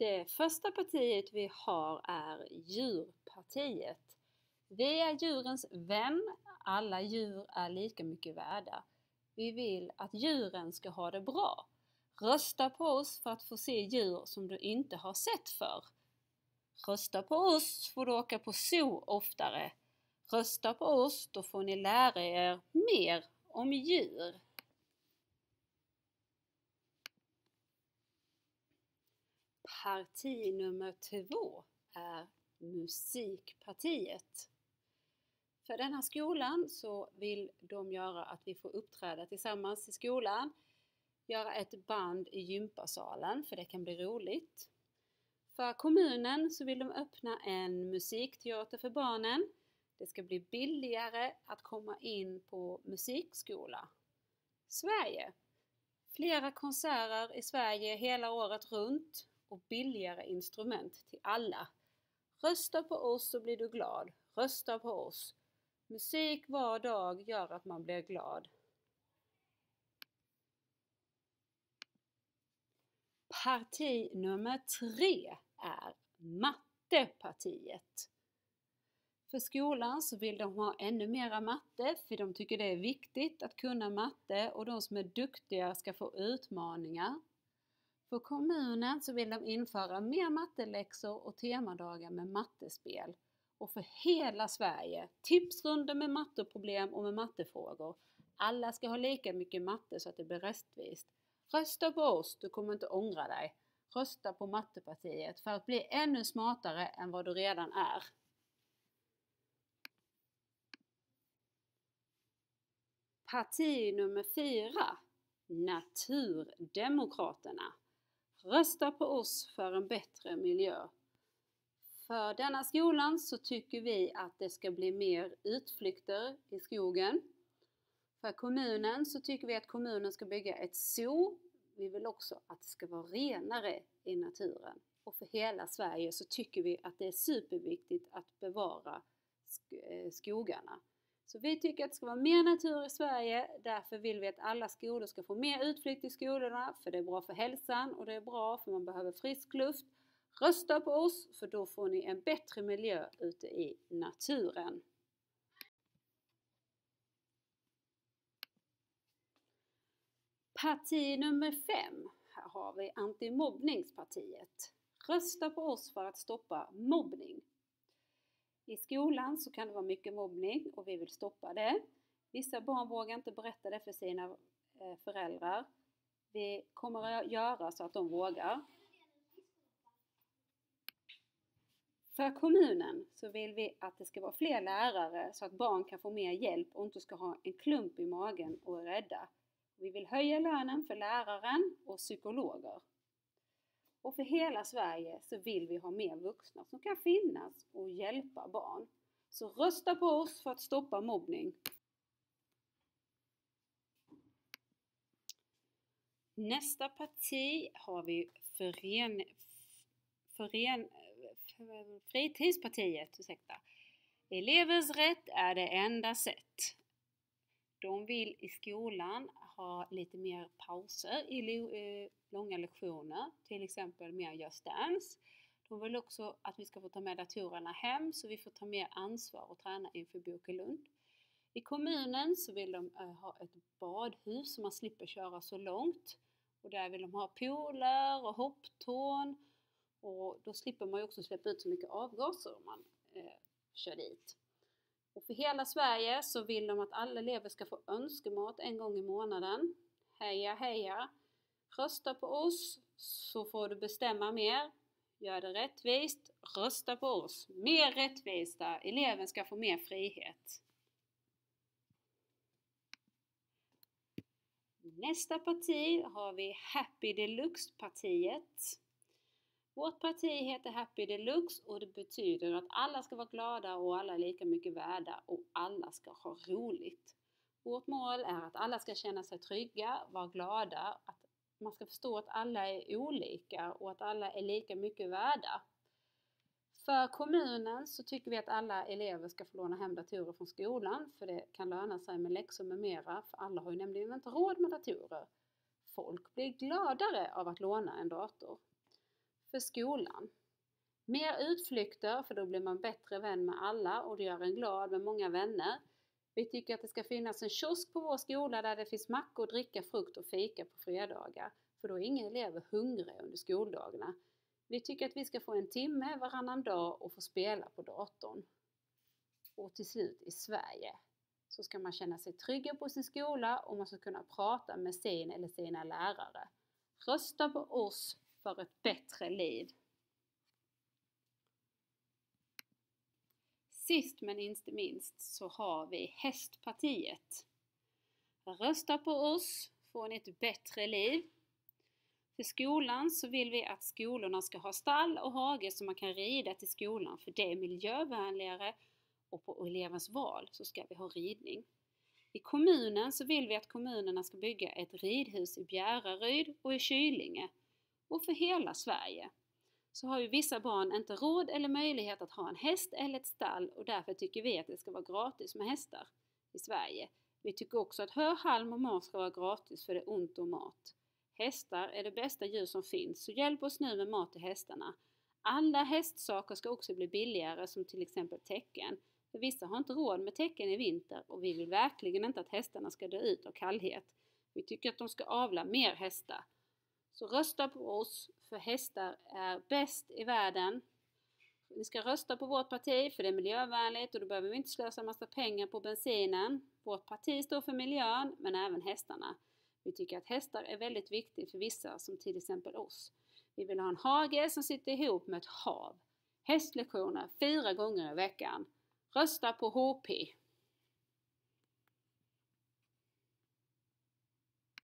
Det första partiet vi har är Djurpartiet. Vi är djurens vän. Alla djur är lika mycket värda. Vi vill att djuren ska ha det bra. Rösta på oss för att få se djur som du inte har sett förr. Rösta på oss får du åka på zoo oftare. Rösta på oss, då får ni lära er mer om djur. Parti nummer två är Musikpartiet. För den här skolan så vill de göra att vi får uppträda tillsammans i skolan, göra ett band i gympasalen för det kan bli roligt. För kommunen så vill de öppna en musikteater för barnen. Det ska bli billigare att komma in på musikskola. Sverige. Flera konserter i Sverige hela året runt och billigare instrument till alla. Rösta på oss så blir du glad. Rösta på oss. Musik var dag gör att man blir glad. Parti nummer tre är Mattepartiet. För skolan så vill de ha ännu mera matte för de tycker det är viktigt att kunna matte och de som är duktiga ska få utmaningar. För kommunen så vill de införa mer matteläxor och temadagar med mattespel. Och för hela Sverige, tipsrundor med matteproblem och med mattefrågor. Alla ska ha lika mycket matte så att det blir rättvist. Rösta på oss, du kommer inte ångra dig. Rösta på Mattepartiet för att bli ännu smartare än vad du redan är. Parti nummer fyra, Naturdemokraterna. Rösta på oss för en bättre miljö. För denna skolan så tycker vi att det ska bli mer utflykter i skogen. För kommunen så tycker vi att kommunen ska bygga ett zoo. Vi vill också att det ska vara renare i naturen. Och för hela Sverige så tycker vi att det är superviktigt att bevara eh, skogarna. Så vi tycker att det ska vara mer natur i Sverige. Därför vill vi att alla skolor ska få mer utflykt i skolorna. För det är bra för hälsan och det är bra för man behöver frisk luft. Rösta på oss för då får ni en bättre miljö ute i naturen. Parti nummer fem. Här har vi Antimobbningspartiet. Rösta på oss för att stoppa mobbning. I skolan så kan det vara mycket mobbning och vi vill stoppa det. Vissa barn vågar inte berätta det för sina eh, föräldrar. Vi kommer att göra så att de vågar. För kommunen så vill vi att det ska vara fler lärare så att barn kan få mer hjälp och inte ska ha en klump i magen och är rädda. Vi vill höja lönen för läraren och psykologer. Och för hela Sverige så vill vi ha mer vuxna som kan finnas och hjälpa barn. Så rösta på oss för att stoppa mobbning. Nästa parti har vi fören, fören, Fritidspartiet. Ursäkta. Elevers rätt är det enda sätt. De vill i skolan ha lite mer pauser i eh, långa lektioner, till exempel mer Just Dance. De vill också att vi ska få ta med datorerna hem så vi får ta mer ansvar och träna inför Bokelund. I kommunen så vill de eh, ha ett badhus så man slipper köra så långt. Och där vill de ha pooler och hopptorn och då slipper man ju också släppa ut så mycket avgaser om man eh, kör dit. Och för hela Sverige så vill de att alla elever ska få önskemat en gång i månaden. Heja heja! Rösta på oss så får du bestämma mer. Gör det rättvist. Rösta på oss. Mer rättvisa. Eleven ska få mer frihet. Nästa parti har vi Happy Deluxe-partiet. Vårt parti heter Happy Deluxe och det betyder att alla ska vara glada och alla är lika mycket värda och alla ska ha roligt. Vårt mål är att alla ska känna sig trygga, vara glada, att man ska förstå att alla är olika och att alla är lika mycket värda. För kommunen så tycker vi att alla elever ska få låna hem datorer från skolan för det kan löna sig med läxor med mera för alla har ju nämligen inte råd med datorer. Folk blir gladare av att låna en dator för skolan. Mer utflykter, för då blir man bättre vän med alla och det gör en glad med många vänner. Vi tycker att det ska finnas en kiosk på vår skola där det finns mackor, dricka, frukt och fika på fredagar. För då är inga elever hungriga under skoldagarna. Vi tycker att vi ska få en timme varannan dag och få spela på datorn. Och till slut i Sverige så ska man känna sig trygg på sin skola och man ska kunna prata med sin eller sina lärare. Rösta på oss för ett bättre liv. Sist men inte minst så har vi Hästpartiet. Rösta på oss, får ni ett bättre liv. För skolan så vill vi att skolorna ska ha stall och hage så man kan rida till skolan för det är miljövänligare och på elevens val så ska vi ha ridning. I kommunen så vill vi att kommunerna ska bygga ett ridhus i Bjäraryd och i Kylinge och för hela Sverige så har ju vissa barn inte råd eller möjlighet att ha en häst eller ett stall och därför tycker vi att det ska vara gratis med hästar i Sverige. Vi tycker också att hö, halm och mat ska vara gratis för det är ont om mat. Hästar är det bästa djur som finns så hjälp oss nu med mat till hästarna. Alla hästsaker ska också bli billigare som till exempel tecken. För vissa har inte råd med tecken i vinter och vi vill verkligen inte att hästarna ska dö ut av kallhet. Vi tycker att de ska avla mer hästar. Så rösta på oss, för hästar är bäst i världen. Ni ska rösta på vårt parti för det är miljövänligt och då behöver vi inte slösa massa pengar på bensinen. Vårt parti står för miljön, men även hästarna. Vi tycker att hästar är väldigt viktigt för vissa, som till exempel oss. Vi vill ha en hage som sitter ihop med ett hav. Hästlektioner fyra gånger i veckan. Rösta på HP!